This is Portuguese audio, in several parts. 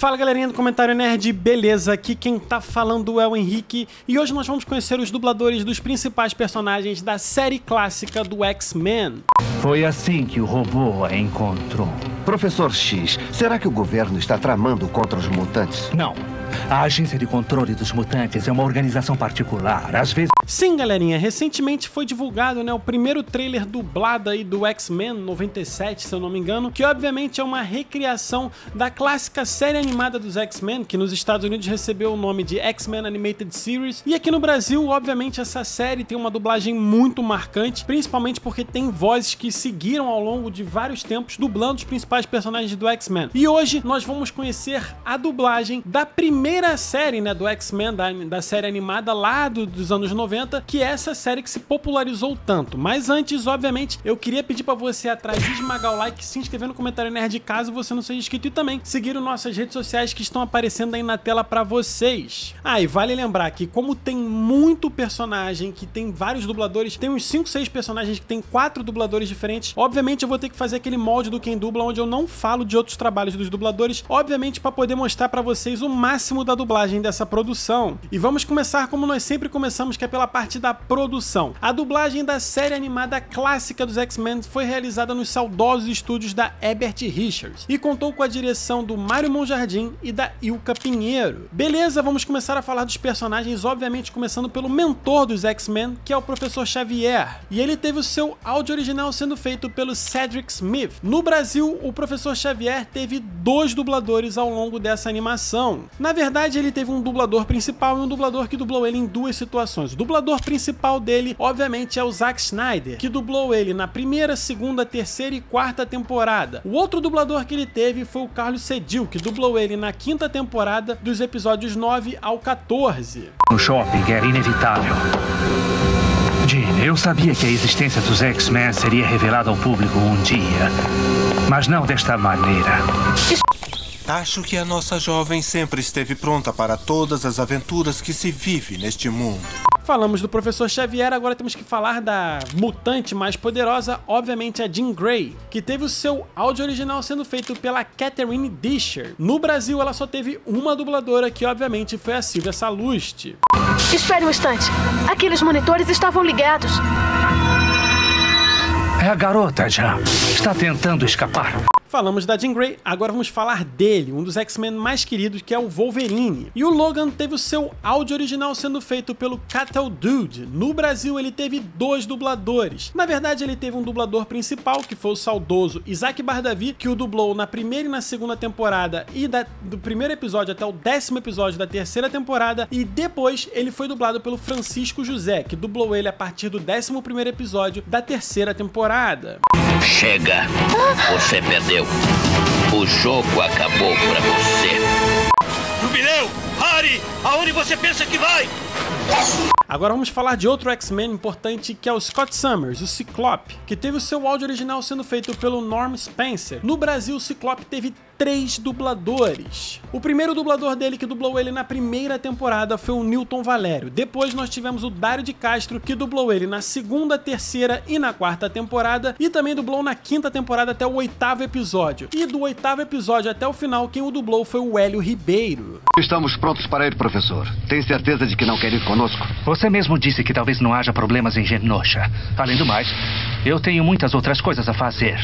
Fala galerinha do Comentário Nerd, beleza? Aqui quem tá falando é o Henrique e hoje nós vamos conhecer os dubladores dos principais personagens da série clássica do X-Men. Foi assim que o robô a encontrou. Professor X, será que o governo está tramando contra os mutantes? Não. A Agência de Controle dos Mutantes é uma organização particular. Às vezes. Sim, galerinha, recentemente foi divulgado né, o primeiro trailer dublado aí do X-Men 97, se eu não me engano, que obviamente é uma recriação da clássica série animada dos X-Men, que nos Estados Unidos recebeu o nome de X-Men Animated Series, e aqui no Brasil, obviamente, essa série tem uma dublagem muito marcante, principalmente porque tem vozes que seguiram ao longo de vários tempos dublando os principais personagens do X-Men. E hoje nós vamos conhecer a dublagem da primeira série né, do X-Men, da, da série animada lá do, dos anos 90, que é essa série que se popularizou tanto. Mas antes, obviamente, eu queria pedir para você atrás de esmagar o like, se inscrever no comentário nerd caso você não seja inscrito e também seguir as nossas redes sociais que estão aparecendo aí na tela para vocês. Ah, e vale lembrar que como tem muito personagem, que tem vários dubladores, tem uns 5, 6 personagens que tem quatro dubladores diferentes, obviamente eu vou ter que fazer aquele molde do quem dubla onde eu não falo de outros trabalhos dos dubladores, obviamente para poder mostrar para vocês o máximo da dublagem dessa produção. E vamos começar como nós sempre começamos, que é pela parte da produção. A dublagem da série animada clássica dos X-Men foi realizada nos saudosos estúdios da Ebert Richards e contou com a direção do Mário Monjardim e da Ilka Pinheiro. Beleza, vamos começar a falar dos personagens, obviamente começando pelo mentor dos X-Men, que é o Professor Xavier. E ele teve o seu áudio original sendo feito pelo Cedric Smith. No Brasil, o Professor Xavier teve dois dubladores ao longo dessa animação. Na verdade, ele teve um dublador principal e um dublador que dublou ele em duas situações. O dublador principal dele, obviamente, é o Zack Snyder, que dublou ele na primeira, segunda, terceira e quarta temporada. O outro dublador que ele teve foi o Carlos Cedil, que dublou ele na quinta temporada, dos episódios 9 ao 14. No shopping era inevitável. Jean, eu sabia que a existência dos X-Men seria revelada ao público um dia, mas não desta maneira. Acho que a nossa jovem sempre esteve pronta para todas as aventuras que se vive neste mundo. Falamos do professor Xavier, agora temos que falar da mutante mais poderosa, obviamente a Jean Grey, que teve o seu áudio original sendo feito pela Catherine Disher. No Brasil, ela só teve uma dubladora, que obviamente foi a Silvia Salusti. Espere um instante. Aqueles monitores estavam ligados. É a garota, Jean. Está tentando escapar. Falamos da Jean Grey, agora vamos falar dele, um dos X-Men mais queridos, que é o Wolverine. E o Logan teve o seu áudio original sendo feito pelo Cattle Dude. No Brasil, ele teve dois dubladores. Na verdade, ele teve um dublador principal, que foi o saudoso Isaac Bardavi, que o dublou na primeira e na segunda temporada, e da, do primeiro episódio até o décimo episódio da terceira temporada, e depois ele foi dublado pelo Francisco José, que dublou ele a partir do décimo primeiro episódio da terceira temporada. Chega! Você perdeu. O jogo acabou pra você. Jubileu! Harry! Aonde você pensa que vai? Agora vamos falar de outro X-Men importante que é o Scott Summers, o Ciclope, que teve o seu áudio original sendo feito pelo Norm Spencer. No Brasil, o Ciclope teve três dubladores. O primeiro dublador dele que dublou ele na primeira temporada foi o Newton Valério. Depois nós tivemos o Dário de Castro, que dublou ele na segunda, terceira e na quarta temporada, e também dublou na quinta temporada até o oitavo episódio. E do oitavo episódio até o final, quem o dublou foi o Hélio Ribeiro. Estamos prontos para ir, professor. Tem certeza de que não quer ir conosco? Você mesmo disse que talvez não haja problemas em Genosha. Além do mais, eu tenho muitas outras coisas a fazer.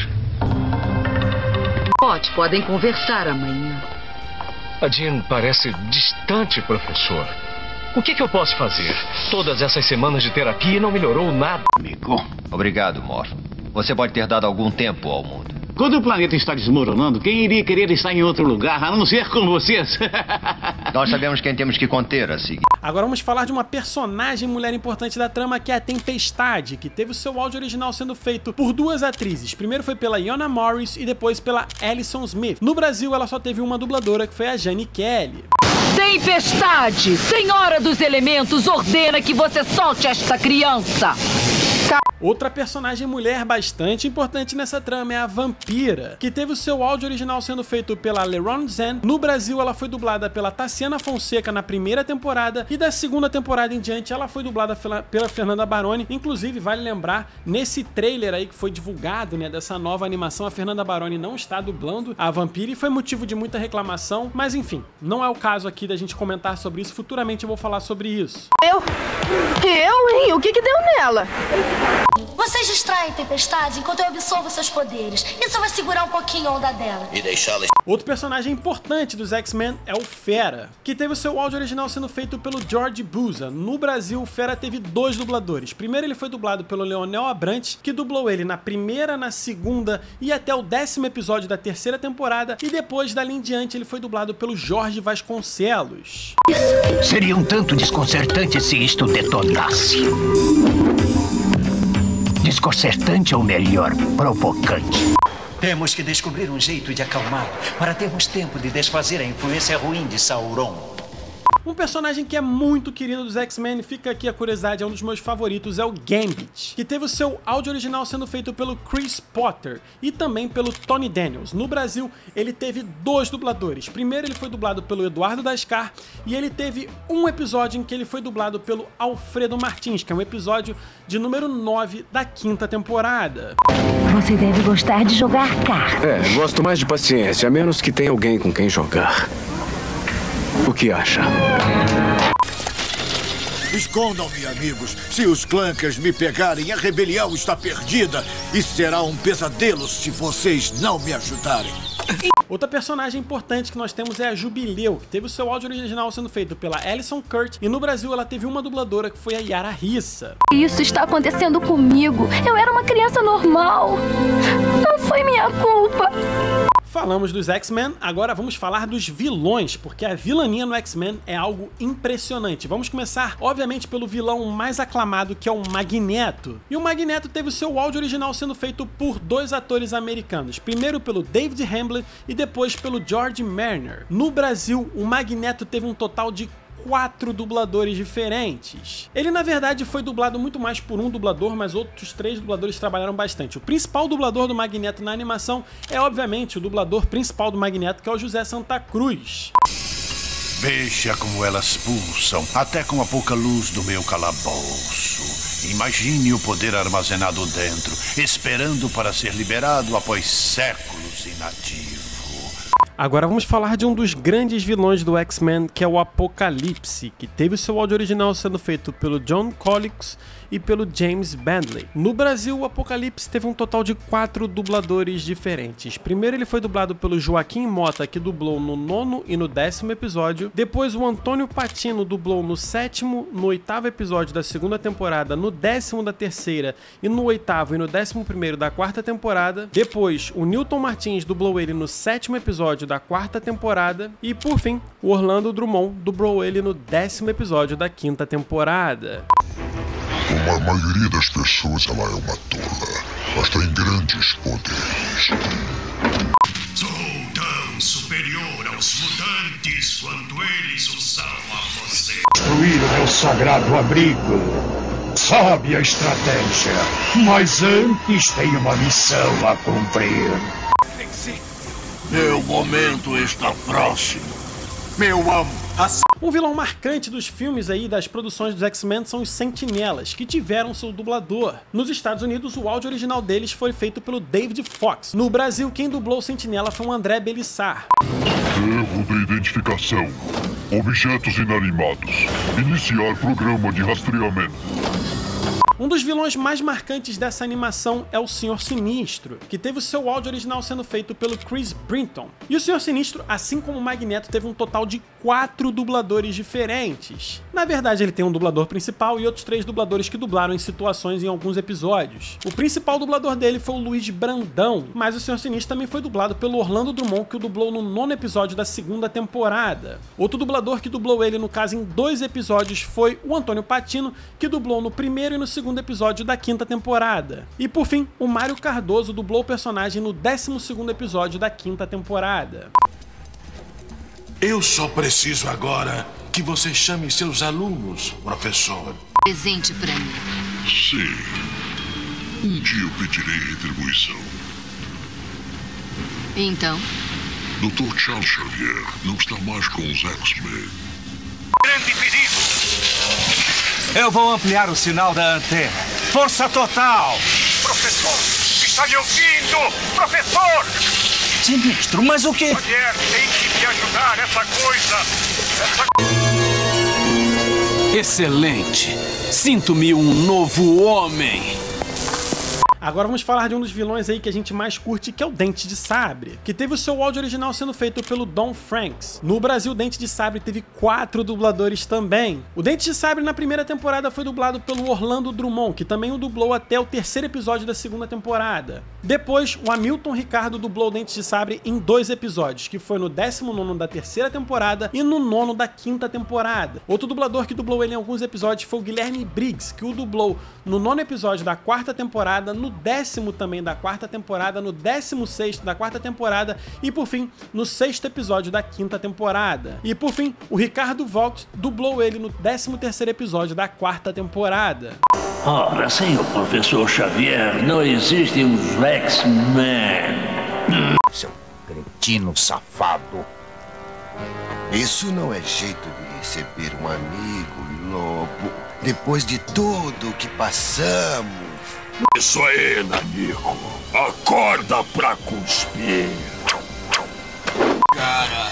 Pode, podem conversar amanhã. A Jean parece distante, professor. O que, que, eu posso fazer? Todas essas semanas de terapia não melhorou nada. Amigo. Obrigado, Mor. Você pode ter dado algum tempo ao mundo. Quando o planeta está desmoronando, quem iria querer estar em outro lugar, a não ser com vocês? Nós sabemos quem temos que conter a seguir. Agora vamos falar de uma personagem mulher importante da trama, que é a Tempestade, que teve o seu áudio original sendo feito por duas atrizes. Primeiro foi pela Iona Morris e depois pela Alison Smith. No Brasil, ela só teve uma dubladora, que foi a Jane Kelly. Tempestade! Senhora dos Elementos ordena que você solte esta criança! Outra personagem mulher bastante importante nessa trama é a Vampira, que teve o seu áudio original sendo feito pela Leron Zen. No Brasil, ela foi dublada pela Tassiana Fonseca na primeira temporada e da segunda temporada em diante ela foi dublada pela, Fernanda Baroni. Inclusive, vale lembrar, nesse trailer aí que foi divulgado, né, dessa nova animação, a Fernanda Baroni não está dublando a Vampira e foi motivo de muita reclamação, mas enfim, não é o caso aqui da gente comentar sobre isso, futuramente eu vou falar sobre isso. Eu? Eu, hein? O que que deu nela? Vocês distraem Tempestade enquanto eu absorvo seus poderes. Isso vai segurar um pouquinho a onda dela. E deixá-la. Outro personagem importante dos X-Men é o Fera, que teve o seu áudio original sendo feito pelo George Buza. No Brasil, o Fera teve dois dubladores. Primeiro ele foi dublado pelo Leonel Abrantes, que dublou ele na primeira, na segunda e até o décimo episódio da terceira temporada, e depois, dali em diante, ele foi dublado pelo Jorge Vasconcelos. Seria um tanto desconcertante se isto detonasse. Desconcertante ou melhor, provocante. Temos que descobrir um jeito de acalmá-lo para termos tempo de desfazer a influência ruim de Sauron. Um personagem que é muito querido dos X-Men, fica aqui a curiosidade, é um dos meus favoritos, é o Gambit, que teve o seu áudio original sendo feito pelo Chris Potter e também pelo Tony Daniels. No Brasil, ele teve dois dubladores. Primeiro ele foi dublado pelo Eduardo Dascar e ele teve um episódio em que ele foi dublado pelo Alfredo Martins, que é um episódio de número 9 da quinta temporada. Você deve gostar de jogar cartas. É, gosto mais de paciência, a menos que tenha alguém com quem jogar. O que acha? Escondam-me, amigos. Se os clankers me pegarem, a rebelião está perdida. E será um pesadelo se vocês não me ajudarem. Outra personagem importante que nós temos é a Jubileu, que teve o seu áudio original sendo feito pela Alison Kurt, e no Brasil ela teve uma dubladora que foi a Yara Rissa. Isso está acontecendo comigo. Eu era uma criança normal. Não foi minha culpa. Falamos dos X-Men, agora vamos falar dos vilões, porque a vilania no X-Men é algo impressionante. Vamos começar, obviamente, pelo vilão mais aclamado, que é o Magneto. E o Magneto teve o seu áudio original sendo feito por dois atores americanos, primeiro pelo David Hamblin e depois pelo George Mariner. No Brasil, o Magneto teve um total de quatro dubladores diferentes. Ele, na verdade, foi dublado muito mais por um dublador, mas outros três dubladores trabalharam bastante. O principal dublador do Magneto na animação é, obviamente, o dublador principal do Magneto, que é o José Santa Cruz. Veja como elas pulsam, até com a pouca luz do meu calabouço. Imagine o poder armazenado dentro, esperando para ser liberado após séculos inativo. Agora vamos falar de um dos grandes vilões do X-Men, que é o Apocalipse, que teve seu áudio original sendo feito pelo John Collins e pelo James Bandley. No Brasil, o Apocalipse teve um total de quatro dubladores diferentes. Primeiro ele foi dublado pelo Joaquim Mota, que dublou no nono e no décimo episódio. Depois o Antônio Patino dublou no sétimo, no oitavo episódio da segunda temporada, no décimo da terceira e no oitavo e no décimo primeiro da quarta temporada. Depois o Newton Martins dublou ele no sétimo episódio da quarta temporada. E por fim, o Orlando Drummond dublou ele no décimo episódio da quinta temporada. Como a maioria das pessoas, ela é uma tola, mas tem grandes poderes. Sou tão superior aos mutantes quanto eles o são a você. Destruir o meu sagrado abrigo. Sabe a estratégia, mas antes tem uma missão a cumprir. Meu momento está próximo. Meu amo. Um vilão marcante dos filmes aí das produções dos X-Men são os Sentinelas, que tiveram seu dublador. Nos Estados Unidos, o áudio original deles foi feito pelo David Fox. No Brasil, quem dublou o Sentinela foi o André Belissar. Erro de identificação. Objetos inanimados. Iniciar programa de rastreamento. Um dos vilões mais marcantes dessa animação é o Senhor Sinistro, que teve o seu áudio original sendo feito pelo Chris Brinton. E o Senhor Sinistro, assim como o Magneto, teve um total de quatro dubladores diferentes. Na verdade, ele tem um dublador principal e outros três dubladores que dublaram em situações em alguns episódios. O principal dublador dele foi o Luiz Brandão, mas o Senhor Sinistro também foi dublado pelo Orlando Drummond, que o dublou no nono episódio da segunda temporada. Outro dublador que dublou ele, no caso, em dois episódios foi o Antônio Patino, que dublou no primeiro e no segundo segundo episódio da quinta temporada. E por fim, o Mário Cardoso dublou o personagem no 12 segundo episódio da quinta temporada. Eu só preciso agora que você chame seus alunos, professor. Presente para mim. Sim. Um dia eu pedirei retribuição. Então? Dr. Charles Xavier não está mais com os X-Men. Grande perigo! Eu vou ampliar o sinal da antena. Força total! Professor, está me ouvindo? Professor! Sinistro, mas o que? Xavier, tem que me ajudar, essa coisa. Essa... Excelente! Sinto-me um novo homem! Agora vamos falar de um dos vilões aí que a gente mais curte, que é o Dente de Sabre, que teve o seu áudio original sendo feito pelo Don Franks. No Brasil, Dente de Sabre teve quatro dubladores também. O Dente de Sabre na primeira temporada foi dublado pelo Orlando Drummond, que também o dublou até o terceiro episódio da segunda temporada. Depois, o Hamilton Ricardo dublou o Dente de Sabre em dois episódios, que foi no 19 da terceira temporada e no nono da quinta temporada. Outro dublador que dublou ele em alguns episódios foi o Guilherme Briggs, que o dublou no nono episódio da quarta temporada, no décimo também da quarta temporada, no décimo sexto da quarta temporada e, por fim, no sexto episódio da quinta temporada. E, por fim, o Ricardo Vogt dublou ele no décimo terceiro episódio da quarta temporada. Ora, sem o Professor Xavier, não existem os X-Men. Seu cretino safado. Isso não é jeito de receber um amigo, lobo. Depois de tudo o que passamos. Isso aí, Nanico. Acorda pra cuspir. Cara.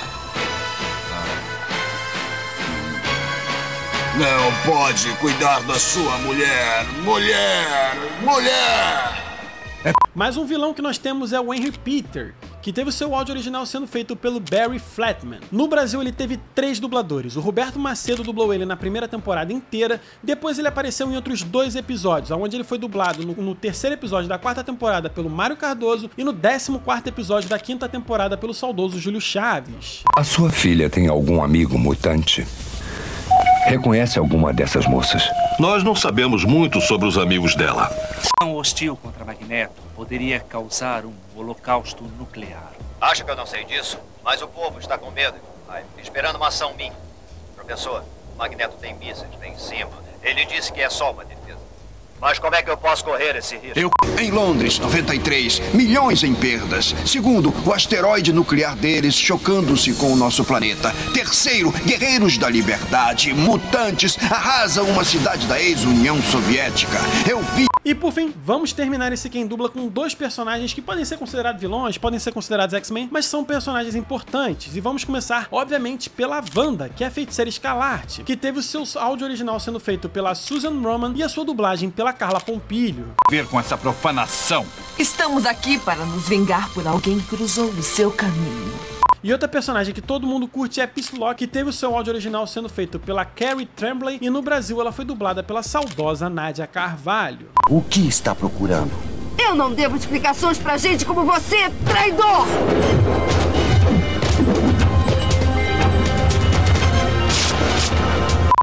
Não pode cuidar da sua mulher. Mulher! Mulher! Mais um vilão que nós temos é o Henry Peter, que teve o seu áudio original sendo feito pelo Barry Flatman. No Brasil ele teve três dubladores, o Roberto Macedo dublou ele na primeira temporada inteira, depois ele apareceu em outros dois episódios, onde ele foi dublado no, no terceiro episódio da quarta temporada pelo Mário Cardoso e no décimo quarto episódio da quinta temporada pelo saudoso Júlio Chaves. A sua filha tem algum amigo mutante? Reconhece alguma dessas moças? Nós não sabemos muito sobre os amigos dela. Um hostil contra Magneto poderia causar um holocausto nuclear. Acha que eu não sei disso? Mas o povo está com medo. Vai, esperando uma ação minha. Professor, Magneto tem mísseis lá em cima. Ele disse que é só uma defesa. Mas como é que eu posso correr esse risco? Eu... Em Londres, 93, milhões em perdas. Segundo, o asteroide nuclear deles chocando-se com o nosso planeta. Terceiro, guerreiros da liberdade, mutantes, arrasam uma cidade da ex-União Soviética. Eu vi. E por fim, vamos terminar esse Quem Dubla com dois personagens que podem ser considerados vilões, podem ser considerados X-Men, mas são personagens importantes. E vamos começar, obviamente, pela Wanda, que é a feiticeira Escalarte, que teve o seu áudio original sendo feito pela Susan Roman e a sua dublagem pela Carla Pompilho. Ver com essa profanação. Estamos aqui para nos vingar por alguém que cruzou o seu caminho. E outra personagem que todo mundo curte é Psylocke, que teve o seu áudio original sendo feito pela Carrie Tremblay e no Brasil ela foi dublada pela saudosa Nádia Carvalho. O que está procurando? Eu não devo explicações pra gente como você, traidor!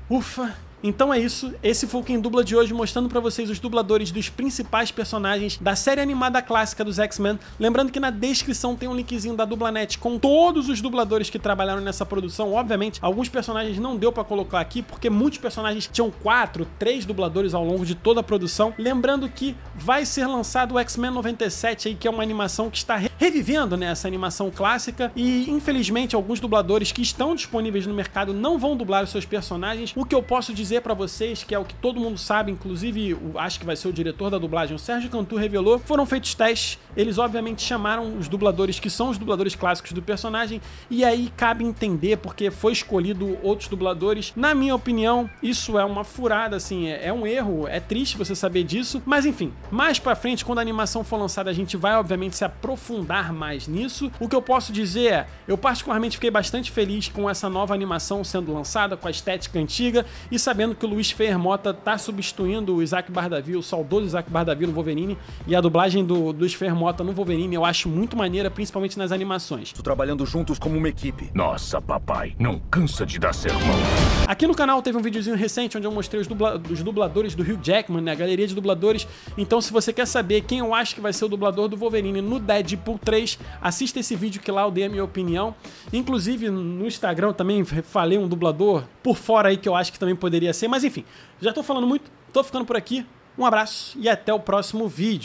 Ufa, então é isso, esse foi o Quem Dubla de hoje, mostrando pra vocês os dubladores dos principais personagens da série animada clássica dos X-Men. Lembrando que na descrição tem um linkzinho da Dublanet com todos os dubladores que trabalharam nessa produção. Obviamente, alguns personagens não deu pra colocar aqui, porque muitos personagens tinham quatro, três dubladores ao longo de toda a produção. Lembrando que vai ser lançado o X-Men 97 aí, que é uma animação que está revivendo né, essa animação clássica e infelizmente alguns dubladores que estão disponíveis no mercado não vão dublar os seus personagens. O que eu posso dizer para vocês, que é o que todo mundo sabe, inclusive acho que vai ser o diretor da dublagem, o Sérgio Cantu revelou, foram feitos testes, eles obviamente chamaram os dubladores que são os dubladores clássicos do personagem e aí cabe entender porque foi escolhido outros dubladores. Na minha opinião, isso é uma furada, assim, é, é um erro, é triste você saber disso, mas enfim, mais para frente, quando a animação for lançada, a gente vai obviamente se aprofundar mais nisso. O que eu posso dizer é, eu particularmente fiquei bastante feliz com essa nova animação sendo lançada, com a estética antiga e sabendo que o Luiz Fermota tá substituindo o Isaac Bardavi, o saudoso Isaac Bardavi no Wolverine, e a dublagem do, do Luiz Fermota no Wolverine eu acho muito maneira, principalmente nas animações. Estou trabalhando juntos como uma equipe. Nossa, papai, não cansa de dar sermão. Aqui no canal teve um videozinho recente onde eu mostrei os, dubla os dubladores do Hugh Jackman, né, a galeria de dubladores. Então se você quer saber quem eu acho que vai ser o dublador do Wolverine no Deadpool 3, assista esse vídeo que lá eu dei a minha opinião. Inclusive no Instagram também falei um dublador por fora aí que eu acho que também poderia ser, mas enfim, já tô falando muito, tô ficando por aqui. Um abraço e até o próximo vídeo.